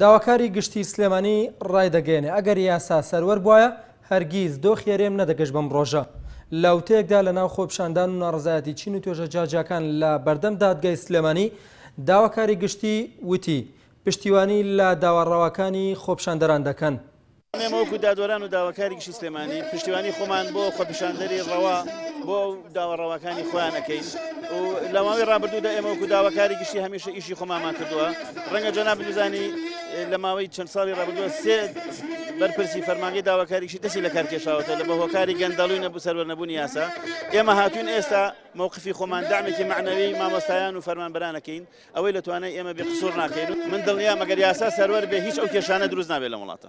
داواکاری گشتی سلێمانی ڕایدەگەیەنێ، ئەگەر یاسا سەروەر بوایە، هەرگیز دۆخی هەرێم نەدەگەشت بەم ڕۆژە. لە وتەیەکدا لە ناو خۆپیشاندان و ناڕەزایەتی چین و توێژە جیاجیاکان لە بەردەم دادگای سلێمانی، داواکاری گشتی وتی، پشتیوانی لە داوا ڕەواکانی خۆپیشاندەران دەکەن. ئێمە وەکو دادوەران و داواکاری گشتی سلێمانی پشتیوانی خۆمان بۆ خۆپیشاندەری ڕەوا بۆ داوا ڕەواکانی خۆیان ئەەکەین و لە ماوەی ڕابردوودا ئێمە وەکو داواکاری گشتی هەمیشە ئیشی خۆمامان کردووە ڕەنگە جەناب بزانی لە ماوەی چەند ساڵی ڕابردووە سێ بەرپرسی فەرمانگەی داواکاریشی دەستی لە کارکێشاوەتە لە بە هۆکاری گەندەڵی نەبوو سەروەر نەبوونی یاسا ئێمە هاتوین ئێستا مووقفی خۆمان دامێکی معنەوی مامۆستایان و فەرمانبرانەکەین ئەوەی لە توانای ئێمە بێ قسوور ناکەین من دڵنیام مەگەر یاسا سەروەر بێ هیچ ئەو کێشانە دروست نابێت لە وڵاتە